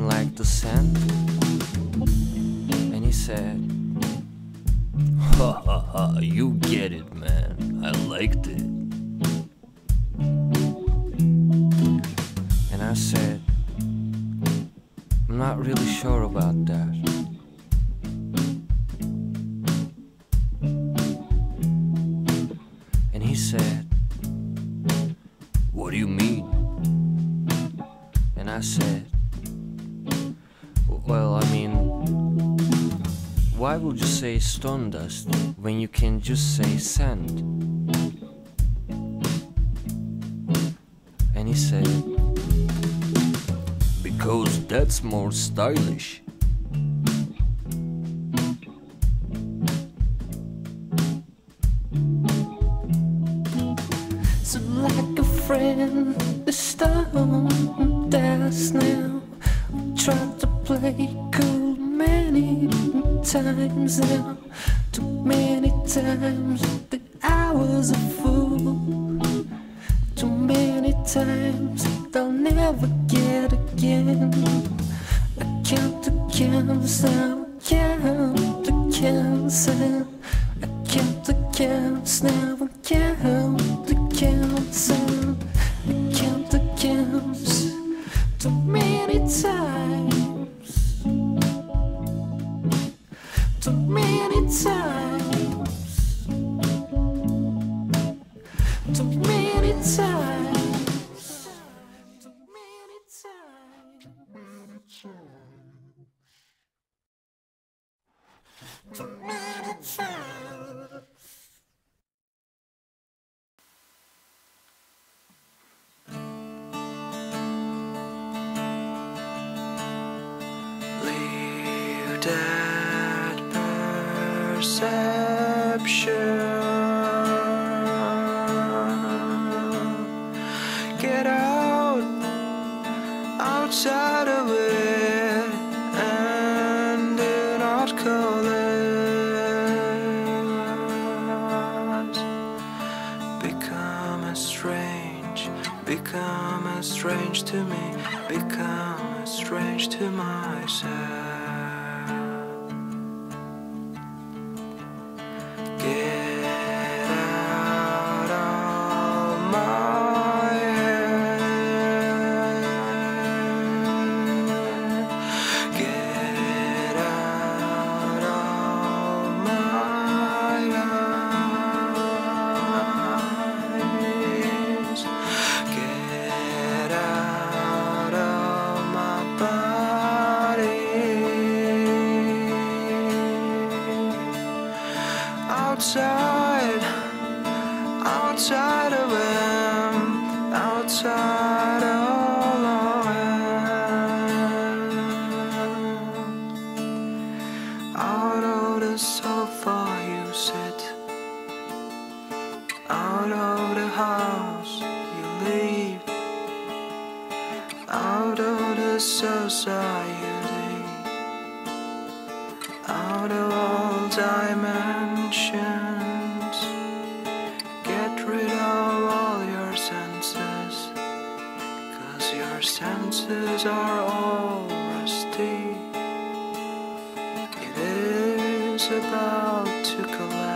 like the sand? And he said, Ha ha ha, you get it, man. I liked it. And I said, I'm not really sure about that. stone dust when you can just say sand? And he said, Because that's more stylish. So, like a friend, the stone dust now, trying to play cool many times now, too many times that I was a fool. Too many times that I'll never get again. I count the counts, I count the counts, I count the counts, never I count. Senses are all rusty. It is about to collapse,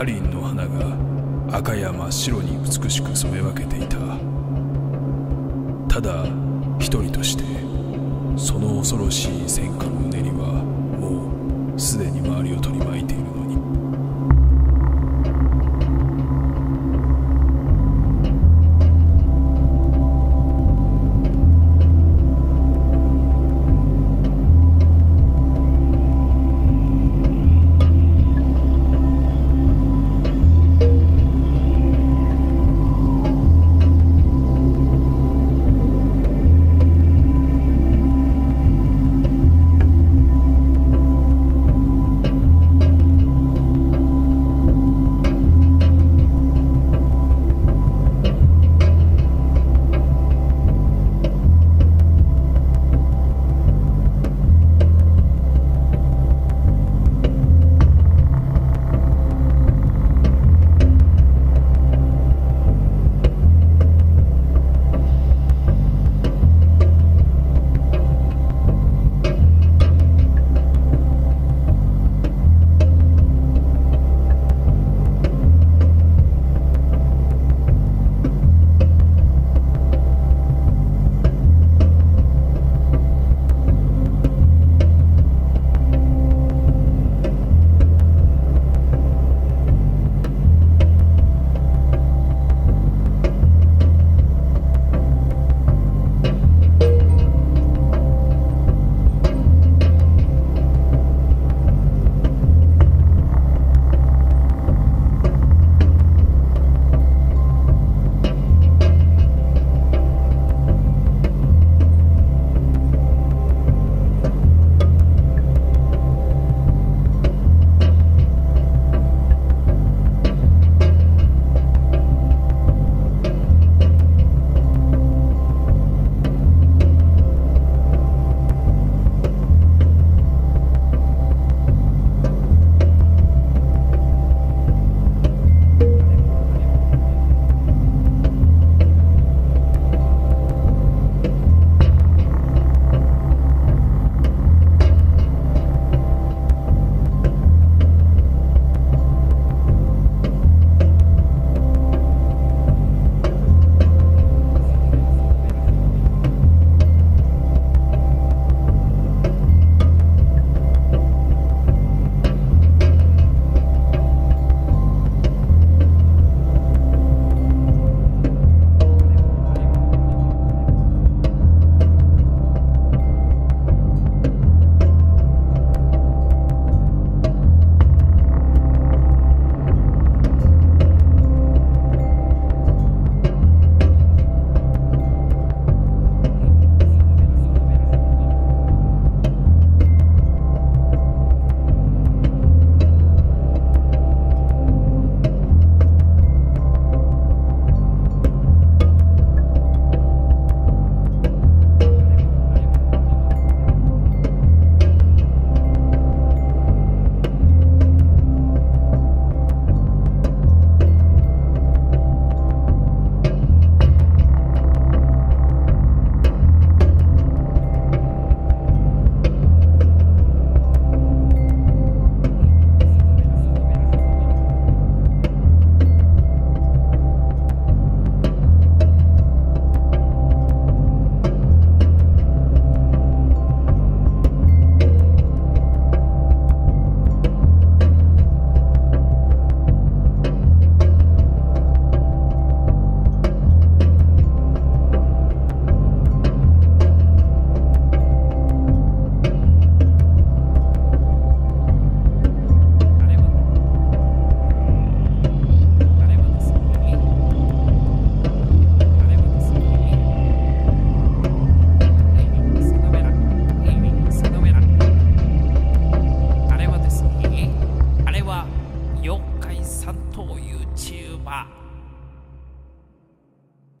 カリンの花が赤や真っ白に美しく染め分けていた。ただ一人としてその恐ろしい戦火のうねりはもうすでに周りを取り巻いている。